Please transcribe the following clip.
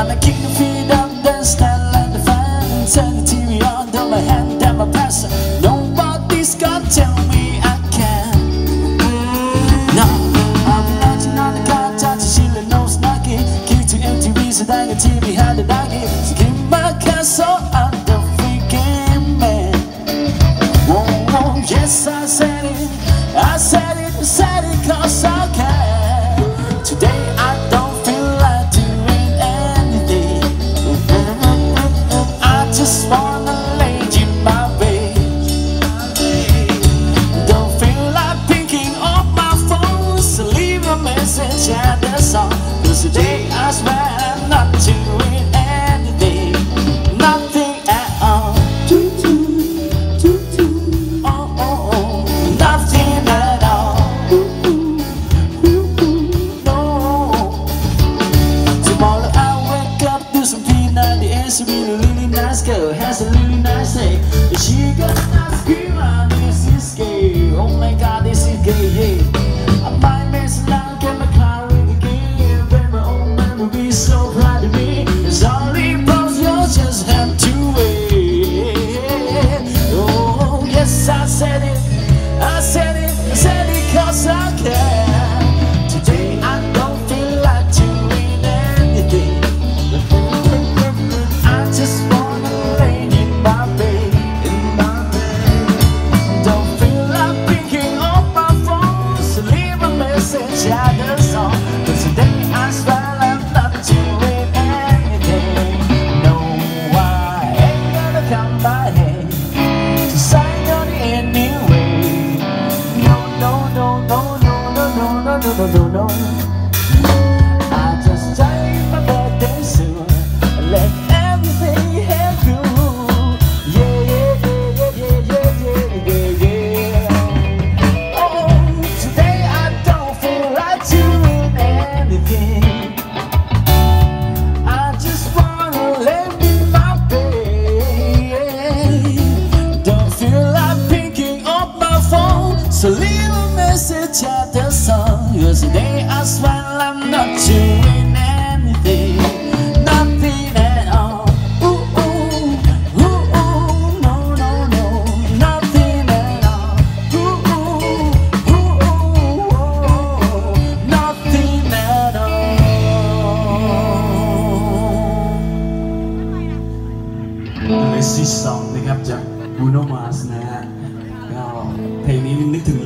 Trying to kick the feet up, then stand like the fan Turn the TV on, my hand and my pants Nobody's gonna tell me I can No, I'm not on the car, touch the no snuggie. Give to MTV so I can TV how the doggy So give my castle so the freaking man. Whoa, whoa, yes I said it. Song Cause today I swear I'm not doing anything Nothing at all. Oh, oh, oh, nothing at all. No. Tomorrow I wake up, do some The answer be a really nice girl. Has a really nice name No, no, no, no, no, no, no, no, no, no. I just take my birthday soon. Let everything through. Yeah, yeah, yeah, yeah, yeah, yeah, yeah, yeah. Oh, today I don't feel like doing anything. I just wanna lay in my bed. Don't feel like picking up my phone, so leave Cause the day I smile I'm not doing anything Nothing at all Ooh, ooh, ooh, ooh No, no, no Nothing at all Ooh, ooh, ooh, ooh, ooh, ooh Nothing at all เลสซี่สองนะครับจากบูโนมาสนะฮะก็เพลงนี้นึกถึง